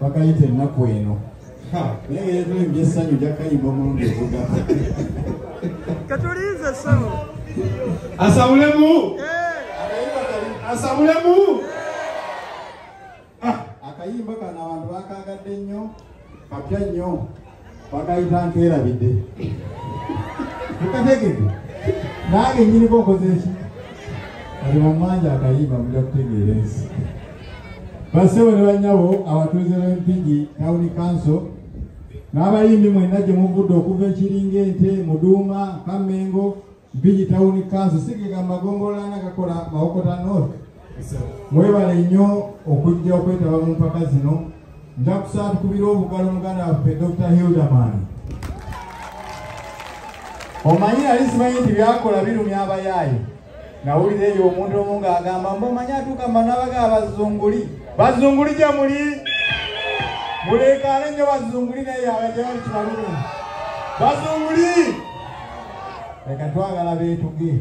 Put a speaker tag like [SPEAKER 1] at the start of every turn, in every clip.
[SPEAKER 1] bakayita ennaku eno. Naye yetulimbye essanyu gyakayimba omulundi oguga
[SPEAKER 2] katulize ssebo
[SPEAKER 3] asabulemu. Asabulemu.
[SPEAKER 1] Akayimba kano abantu bakagadde nnyo kapya nnyo bakayita nkeerabidde. Mukategedde. Nange nyiniko okoze eki kali bamanja akayimba muja kutegeera ensi basebo ne banyabo abatuuze b'empigi tawuni kanso n'abayimbi mwenna gye muvudde okuva ekiringa ente muduuma kamengo mpigi tawuni kanso sigega magongolola nagakola mawokota north. Mwebale nnyo okujja okwetaba mu mpaka zino. Nja kusaa tukubira obugalo muganda waffe dr hildaman omanyi nali simanyi nti byakola birumya abayaayi nawulira eyo omuntu omu ng'agamba mbe omanyi atuuka manabaga bazunguli bazunguli gye muli. Mulekaane nnyo bazunguli naye abajja bali kibalumi bazunguli! Leka twagala beetuge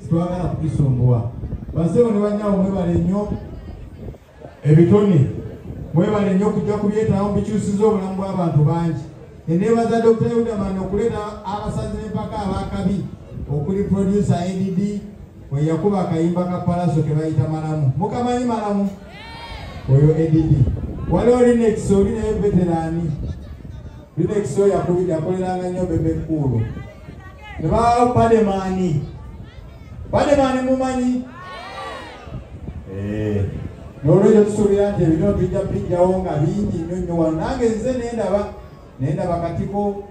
[SPEAKER 1] sitwagala kugisumbuwa basebo ne banyawo mwebale nnyo ebitone mwebale nnyo okujja kubyetaawo mubikyusiza obulamu bw'abantu bangi. Eneebaza dr yudaman okuleeta abasazi b'empaka abakabi okuli producer add we yakuba akayimba ka palaso ke bayita malamu. Mukamanyi malamu? Oyo add waliwo linex oli naye veterani. Linex oyo yakubi- yakoleranga nnyo bebe kuulu ne bawawo pademani. Pademani mumanyi? Eh, n'olwekyo tusuubira nti ebino tujja bijjawo nga bingi nnyo nnyo wano. Nange nze nendaba nendaba katiko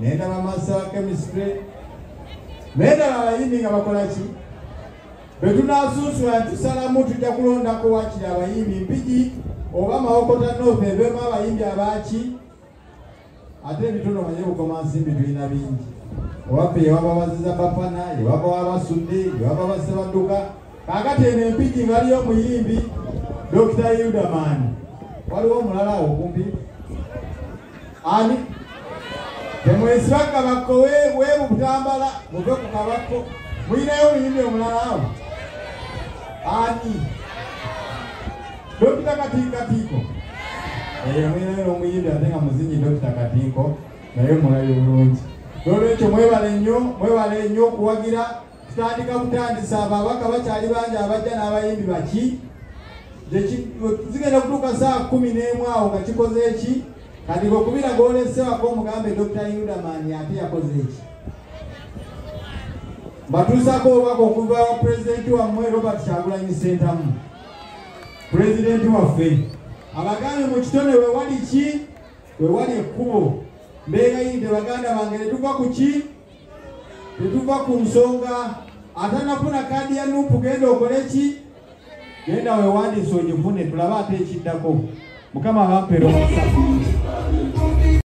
[SPEAKER 1] nendaba masa chemistry. Nendaba abayimbi nga bakola ki bwe tunasunsula tusalamu tujja kulondako wakiri abayimbi mpigi oba mawokota north ebeemu abayimbi abaki ate ebitono manye bukoma nsimbi tulina bingi. Owaffe yewaba baziza bapana yewaba wabasudde yewaba basebadduka kakati eno empigi ngaliyo omuyimbi dr yudaman waliwo omulala awo okumpi. Ani? Temwesiba kabakko weebu butambala muve ku kabakko muyinayo omuyimbi omulala awo ani. Dr katinkatiko mwinayo omuyimbi ate nga muzinyi dr katiko naye mulayo bulungi nolwekyo mwebale nnyo mwebale nnyo okuwagira tutandika butandisa ababaka bakyali bangi abajja n'abayimbi baki zigenda kutuuka saa kumi n'emu awo nga kikoze eki kati gwekubira gwolesewako omugambe dr yudaman ate yakoze eki mbatuusako obubaka okuva pulezidenti wammwe robert kyagulanyi sentamu pulezidenti waffe. Abagambe mu kitone wewali ki? Wewali ekkubo. Mbeerayinde baganda bange netuva ku ki? Tetuva ku nsonga. Atanafuna kaadi ya nupu genda okole ki? Genda wewandiisa ogifune tulabe ate ekiddako. Mukama omukisa